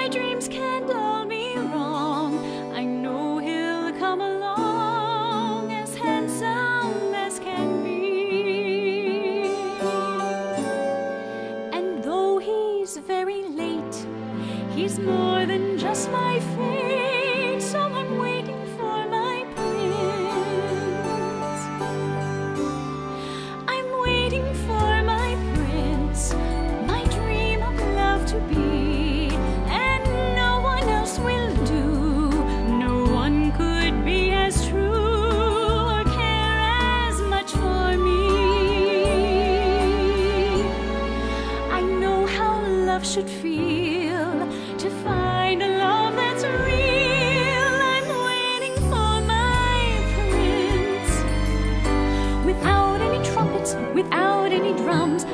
my dreams can tell me wrong. I know he'll come along as handsome as can be. And though he's very late, he's more than just my fate. So I'm waiting. should feel to find a love that's real. I'm waiting for my prince without any trumpets, without any drums.